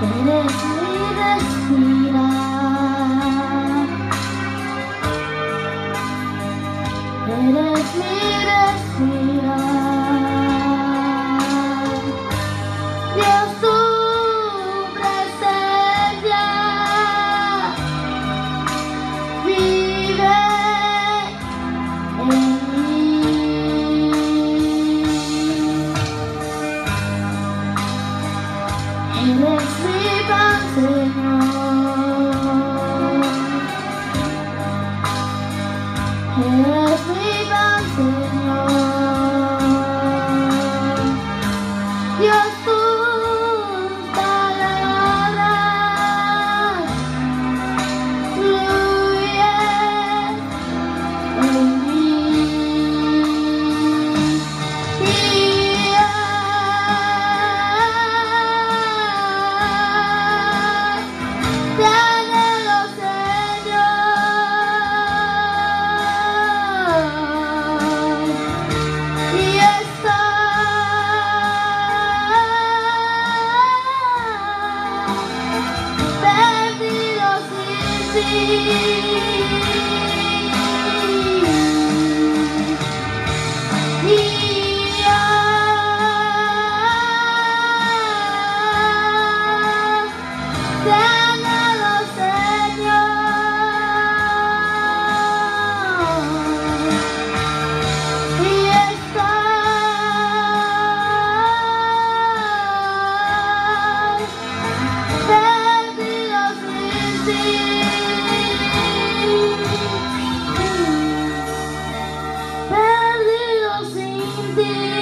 eres mi respirar, eres mi. Yes, see. there.